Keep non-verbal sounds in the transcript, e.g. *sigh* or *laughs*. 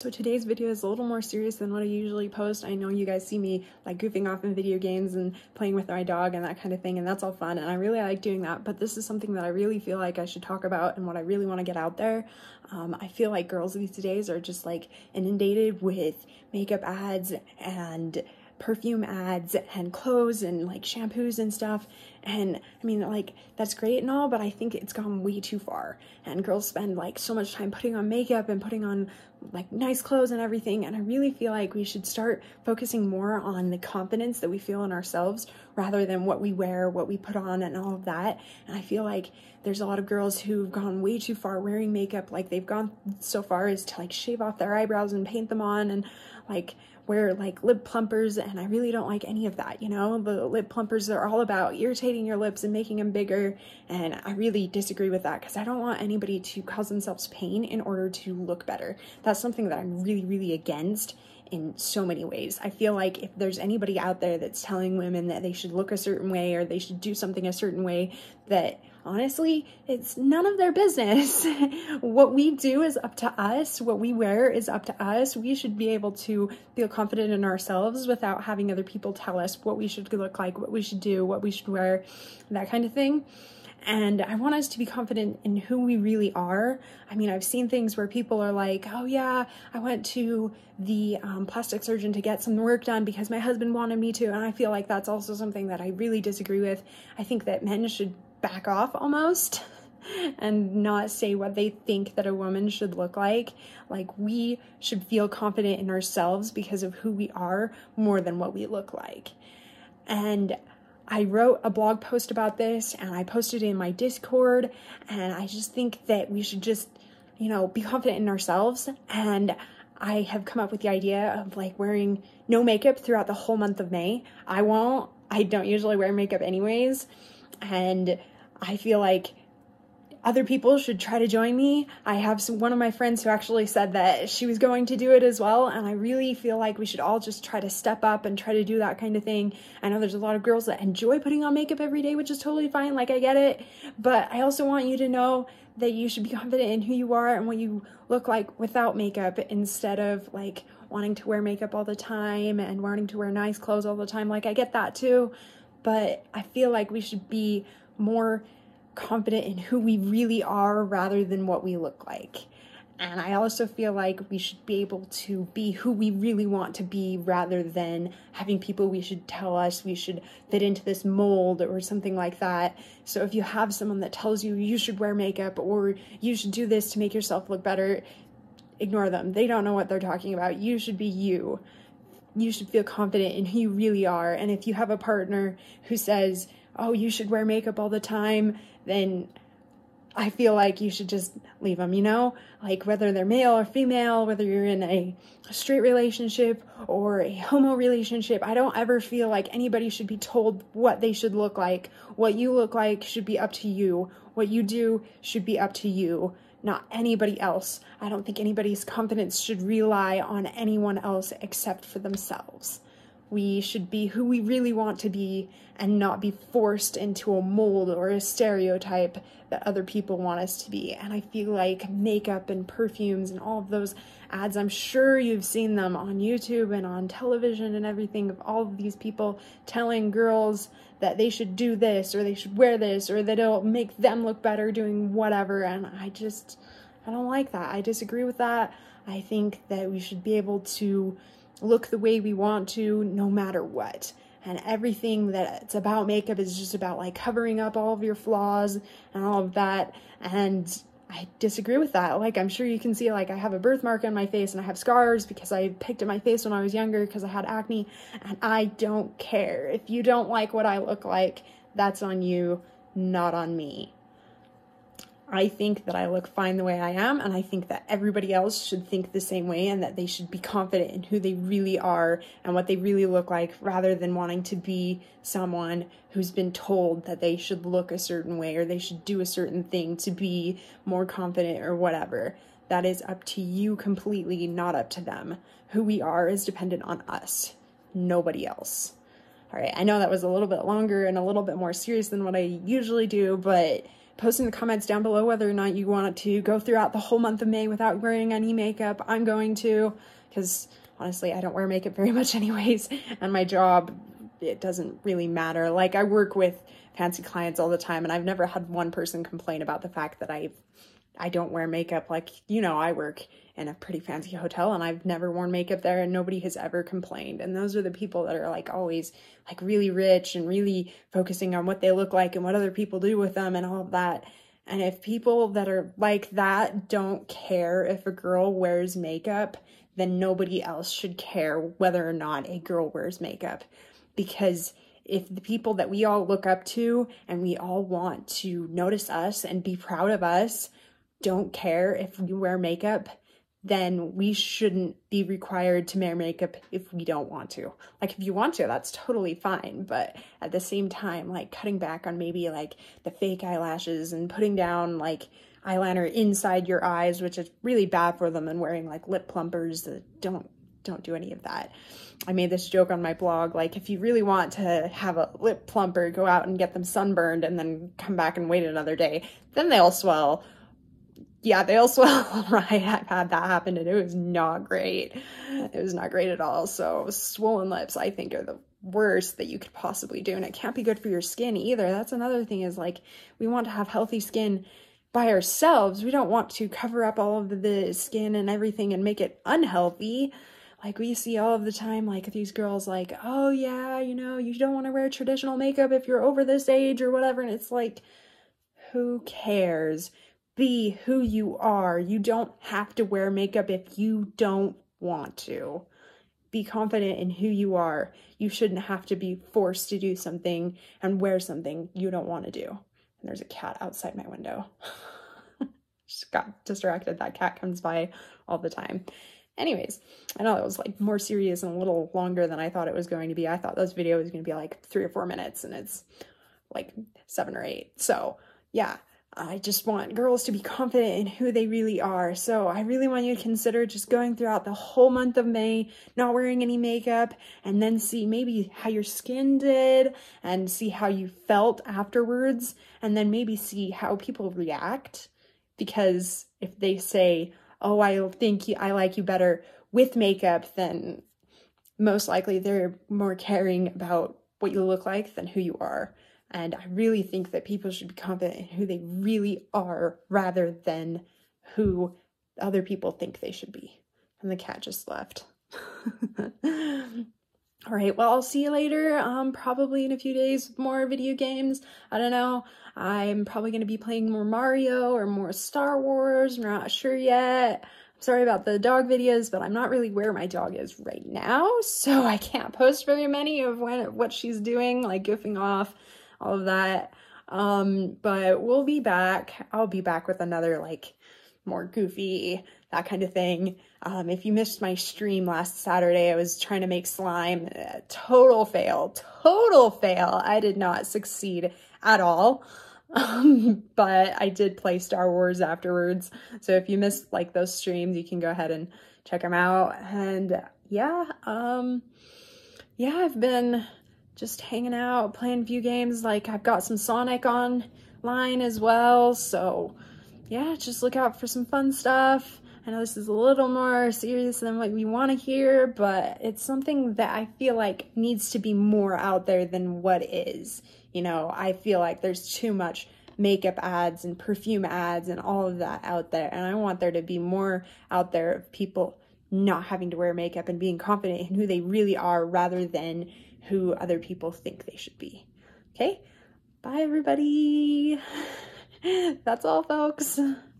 So today's video is a little more serious than what I usually post. I know you guys see me like goofing off in video games and playing with my dog and that kind of thing and that's all fun and I really like doing that but this is something that I really feel like I should talk about and what I really want to get out there. Um, I feel like girls these days are just like inundated with makeup ads and perfume ads and clothes and like shampoos and stuff. And I mean, like, that's great and all, but I think it's gone way too far. And girls spend like so much time putting on makeup and putting on like nice clothes and everything. And I really feel like we should start focusing more on the confidence that we feel in ourselves rather than what we wear, what we put on, and all of that. And I feel like there's a lot of girls who've gone way too far wearing makeup. Like, they've gone so far as to like shave off their eyebrows and paint them on and like wear like lip plumpers and I really don't like any of that, you know? The lip plumpers are all about irritating your lips and making them bigger and I really disagree with that because I don't want anybody to cause themselves pain in order to look better. That's something that I'm really, really against in so many ways. I feel like if there's anybody out there that's telling women that they should look a certain way or they should do something a certain way, that honestly, it's none of their business. *laughs* what we do is up to us. What we wear is up to us. We should be able to feel confident in ourselves without having other people tell us what we should look like, what we should do, what we should wear, that kind of thing. And I want us to be confident in who we really are. I mean, I've seen things where people are like, oh, yeah, I went to the um, plastic surgeon to get some work done because my husband wanted me to. And I feel like that's also something that I really disagree with. I think that men should back off almost and not say what they think that a woman should look like. Like, we should feel confident in ourselves because of who we are more than what we look like. And I wrote a blog post about this and I posted it in my Discord. And I just think that we should just, you know, be confident in ourselves. And I have come up with the idea of like wearing no makeup throughout the whole month of May. I won't, I don't usually wear makeup anyways. And I feel like other people should try to join me. I have some, one of my friends who actually said that she was going to do it as well, and I really feel like we should all just try to step up and try to do that kind of thing. I know there's a lot of girls that enjoy putting on makeup every day, which is totally fine, like I get it, but I also want you to know that you should be *laughs* confident in who you are and what you look like without makeup instead of like wanting to wear makeup all the time and wanting to wear nice clothes all the time. Like I get that too, but I feel like we should be more confident in who we really are rather than what we look like. And I also feel like we should be able to be who we really want to be rather than having people we should tell us we should fit into this mold or something like that. So if you have someone that tells you you should wear makeup or you should do this to make yourself look better, ignore them. They don't know what they're talking about. You should be you. You should feel confident in who you really are. And if you have a partner who says, oh, you should wear makeup all the time, then I feel like you should just leave them, you know? Like whether they're male or female, whether you're in a straight relationship or a homo relationship, I don't ever feel like anybody should be told what they should look like. What you look like should be up to you. What you do should be up to you, not anybody else. I don't think anybody's confidence should rely on anyone else except for themselves. We should be who we really want to be and not be forced into a mold or a stereotype that other people want us to be. And I feel like makeup and perfumes and all of those ads, I'm sure you've seen them on YouTube and on television and everything of all of these people telling girls that they should do this or they should wear this or that it'll make them look better doing whatever. And I just, I don't like that. I disagree with that. I think that we should be able to look the way we want to no matter what. And everything that's about makeup is just about like covering up all of your flaws and all of that. And I disagree with that. Like, I'm sure you can see, like, I have a birthmark on my face and I have scars because I picked at my face when I was younger because I had acne, and I don't care. If you don't like what I look like, that's on you, not on me. I think that I look fine the way I am, and I think that everybody else should think the same way and that they should be confident in who they really are and what they really look like rather than wanting to be someone who's been told that they should look a certain way or they should do a certain thing to be more confident or whatever. That is up to you completely, not up to them. Who we are is dependent on us, nobody else. All right, I know that was a little bit longer and a little bit more serious than what I usually do, but post in the comments down below whether or not you want to go throughout the whole month of May without wearing any makeup. I'm going to, because honestly, I don't wear makeup very much *laughs* anyways, and my job, it doesn't really matter. Like, I work with fancy clients all the time, and I've never had one person complain about the fact that I I don't wear makeup. Like, you know, I work in a pretty fancy hotel and I've never worn makeup there and nobody has ever complained. And those are the people that are like always like really rich and really focusing on what they look like and what other people do with them and all of that. And if people that are like that don't care if a girl wears makeup, then nobody else should care whether or not a girl wears makeup. Because if the people that we all look up to and we all want to notice us and be proud of us don't care if we wear makeup, then we shouldn't be required to wear makeup if we don't want to. Like if you want to, that's totally fine, but at the same time, like cutting back on maybe like the fake eyelashes and putting down like eyeliner inside your eyes, which is really bad for them, and wearing like lip plumpers that don't don't do any of that. I made this joke on my blog, like if you really want to have a lip plumper, go out and get them sunburned and then come back and wait another day. Then they'll swell yeah, they'll swell right. *laughs* I've had that happen and it was not great. It was not great at all. So swollen lips, I think, are the worst that you could possibly do. And it can't be good for your skin either. That's another thing is like, we want to have healthy skin by ourselves. We don't want to cover up all of the skin and everything and make it unhealthy. Like we see all of the time, like these girls like, oh yeah, you know, you don't want to wear traditional makeup if you're over this age or whatever. And it's like, who cares? Be who you are. You don't have to wear makeup if you don't want to. Be confident in who you are. You shouldn't have to be forced to do something and wear something you don't want to do. And there's a cat outside my window. *laughs* Just got distracted. That cat comes by all the time. Anyways, I know it was like more serious and a little longer than I thought it was going to be. I thought this video was going to be like three or four minutes and it's like seven or eight. So yeah, I just want girls to be confident in who they really are. So I really want you to consider just going throughout the whole month of May, not wearing any makeup, and then see maybe how your skin did and see how you felt afterwards, and then maybe see how people react. Because if they say, oh, I think I like you better with makeup, then most likely they're more caring about what you look like than who you are. And I really think that people should be confident in who they really are rather than who other people think they should be. And the cat just left. *laughs* All right, well, I'll see you later. Um, probably in a few days, more video games. I don't know. I'm probably going to be playing more Mario or more Star Wars. I'm not sure yet. I'm sorry about the dog videos, but I'm not really where my dog is right now, *laughs* so I can't post very many of when what she's doing, like goofing off all of that. Um, but we'll be back. I'll be back with another like more goofy, that kind of thing. Um, if you missed my stream last Saturday, I was trying to make slime. Uh, total fail, total fail. I did not succeed at all. *laughs* Um, but I did play Star Wars afterwards. So if you missed like those streams, you can go ahead and check them out. And yeah, um, yeah, I've been just hanging out, playing few games. Like I've got some Sonic online as well. So yeah, just look out for some fun stuff. I know this is a little more serious than what we want to hear, but it's something that I feel like needs to be more out there than what is. You know, I feel like there's too much makeup ads and perfume ads and all of that out there. And I want there to be more out there of people not having to wear makeup and being confident in who they really are rather than who other people think they should be. Okay? Bye, everybody. *laughs* That's all, folks.